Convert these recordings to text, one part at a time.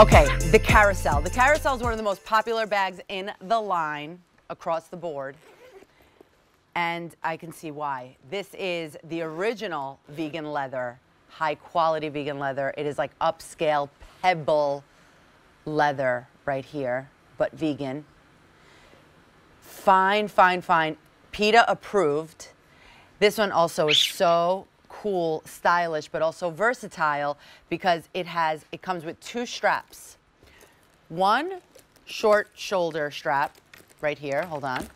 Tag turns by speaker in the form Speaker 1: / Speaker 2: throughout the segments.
Speaker 1: Okay, the carousel. The carousel is one of the most popular bags in the line across the board. And I can see why. This is the original vegan leather, high quality vegan leather. It is like upscale pebble leather right here, but vegan. Fine, fine, fine. PETA approved. This one also is so cool, stylish, but also versatile because it has, it comes with two straps. One short shoulder strap right here, hold on.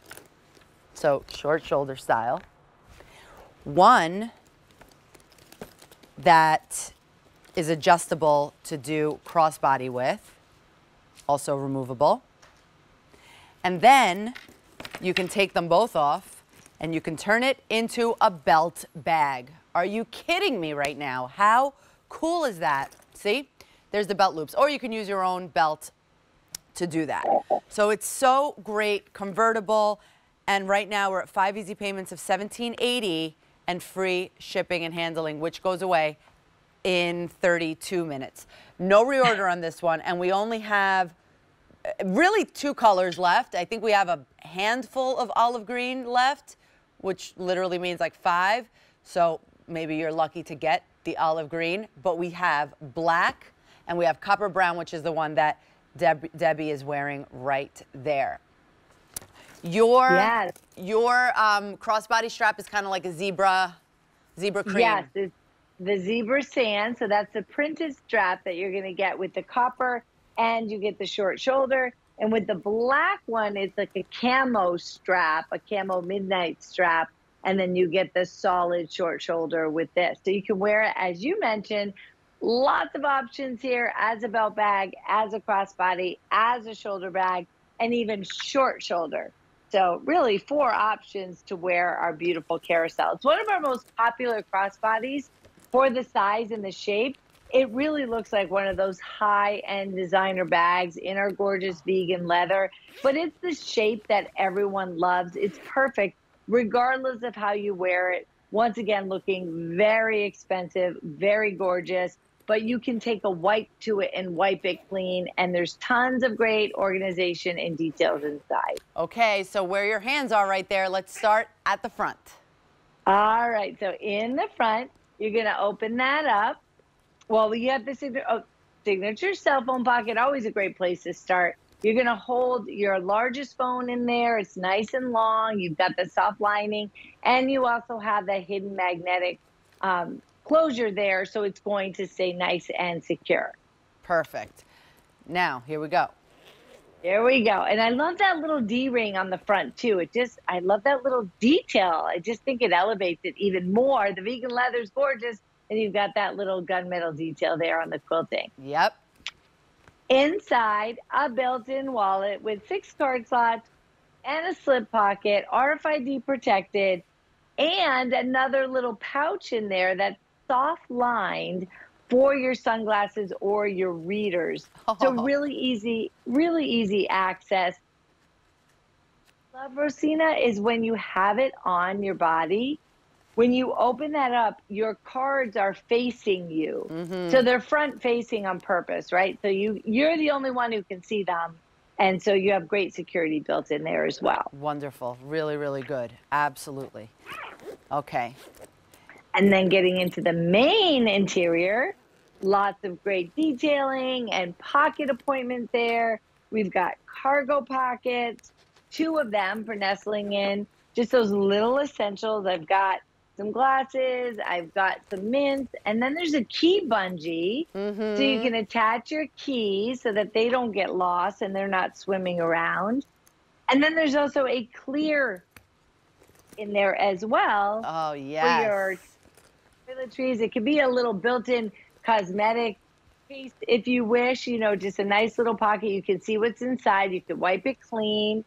Speaker 1: So short shoulder style. One that is adjustable to do crossbody with, also removable. And then you can take them both off and you can turn it into a belt bag. Are you kidding me right now? How cool is that? See, there's the belt loops. Or you can use your own belt to do that. So it's so great, convertible. And right now we're at five easy payments of 1780 and free shipping and handling, which goes away in 32 minutes. No reorder on this one. And we only have uh, really two colors left. I think we have a handful of olive green left, which literally means like five. So maybe you're lucky to get the olive green, but we have black and we have copper brown, which is the one that Deb Debbie is wearing right there. Your
Speaker 2: yes.
Speaker 1: your um, crossbody strap is kind of like a zebra zebra cream.
Speaker 2: Yes, it's the zebra sand. So that's the printed strap that you're going to get with the copper, and you get the short shoulder. And with the black one, it's like a camo strap, a camo midnight strap and then you get the solid short shoulder with this. So you can wear it, as you mentioned, lots of options here as a belt bag, as a crossbody, as a shoulder bag, and even short shoulder. So really four options to wear our beautiful carousel. It's one of our most popular crossbodies for the size and the shape. It really looks like one of those high-end designer bags in our gorgeous vegan leather, but it's the shape that everyone loves. It's perfect regardless of how you wear it. Once again, looking very expensive, very gorgeous, but you can take a wipe to it and wipe it clean. And there's tons of great organization and details inside.
Speaker 1: Okay, so where your hands are right there, let's start at the front.
Speaker 2: All right, so in the front, you're gonna open that up. Well, you have the signature, oh, signature cell phone pocket, always a great place to start. You're going to hold your largest phone in there. It's nice and long. You've got the soft lining, and you also have the hidden magnetic um, closure there, so it's going to stay nice and secure.
Speaker 1: Perfect. Now, here we go.
Speaker 2: There we go. And I love that little D-ring on the front too. It just, I love that little detail. I just think it elevates it even more. The vegan leather is gorgeous. And you've got that little gunmetal detail there on the quilting.
Speaker 1: Yep.
Speaker 2: Inside, a built-in wallet with six card slots and a slip pocket, RFID protected, and another little pouch in there that's soft lined for your sunglasses or your readers. Oh. So really easy, really easy access. Love Rosina is when you have it on your body when you open that up, your cards are facing you. Mm-hmm. So they're front facing on purpose, right? So you you're the only one who can see them. And so you have great security built in there as well.
Speaker 1: Wonderful. Really, really good. Absolutely. Okay.
Speaker 2: And then getting into the main interior, lots of great detailing and pocket appointment there. We've got cargo pockets, two of them for nestling in, just those little essentials. I've got some glasses, I've got some mints, and then there's a key bungee. Mm-hmm. So you can attach your keys so that they don't get lost and they're not swimming around. And then there's also a clear in there as well.
Speaker 1: Oh, yes.
Speaker 2: For your toiletries. It could be a little built in cosmetic case if you wish, you know, just a nice little pocket. You can see what's inside. You can wipe it clean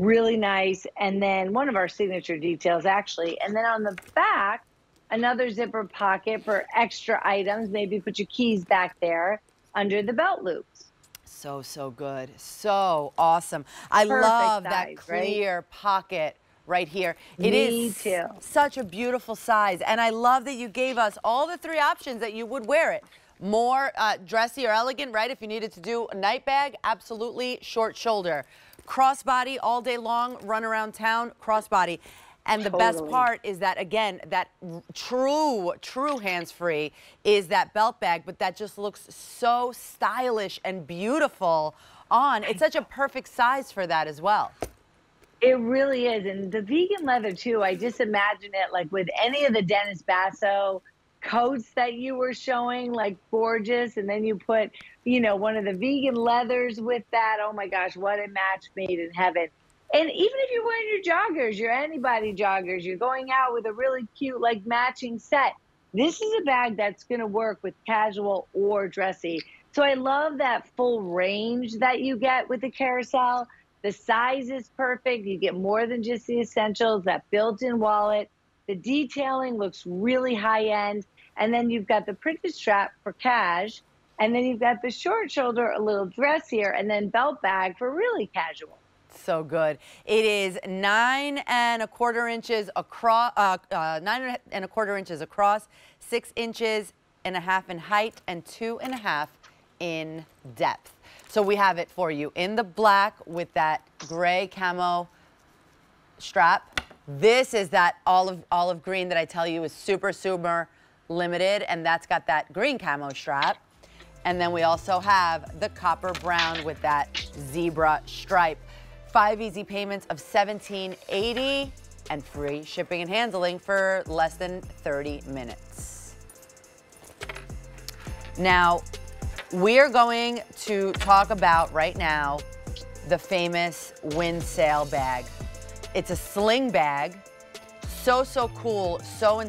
Speaker 2: really nice. And then one of our signature details, actually. And then on the back, another zipper pocket for extra items. Maybe put your keys back there under the belt loops.
Speaker 1: So, so good. So awesome. I Perfect love size, that clear right? pocket right here. It
Speaker 2: Me
Speaker 1: is
Speaker 2: too.
Speaker 1: such a beautiful size. And I love that you gave us all the three options that you would wear it More uh, dressy or elegant, right? If you needed to do a night bag, absolutely short shoulder. Crossbody all day long, run around town, crossbody. And the best part is that, again, that true, true hands-free is that belt bag, but that just looks so stylish and beautiful on. It's such a perfect size for that as well.
Speaker 2: It really is. And the vegan leather too, I just imagine it like with any of the Dennis Basso coats that you were showing, like gorgeous. And then you put, you know, one of the vegan leathers with that. Oh my gosh, what a match made in heaven. And even if you're wearing your joggers, your anybody joggers, you're going out with a really cute, like matching set. This is a bag that's going to work with casual or dressy. So I love that full range that you get with the carousel. The size is perfect. You get more than just the essentials, that built in wallet. The detailing looks really high end. And then you've got the printed strap for cash. And then you've got the short shoulder, a little dressier, and then belt bag for really casual.
Speaker 1: So good. It is nine and a quarter inches across, uh, uh, nine and a quarter inches across, six inches and a half in height, and two and a half in depth. So we have it for you in the black with that gray camo strap. This is that olive olive green that I tell you is super super limited, and that's got that green camo strap. And then we also have the copper brown with that zebra stripe. Five easy payments of $17.80 and free shipping and handling for less than 30 minutes. Now, we are going to talk about right now the famous wind sail bag. It's a sling bag, so, so cool, so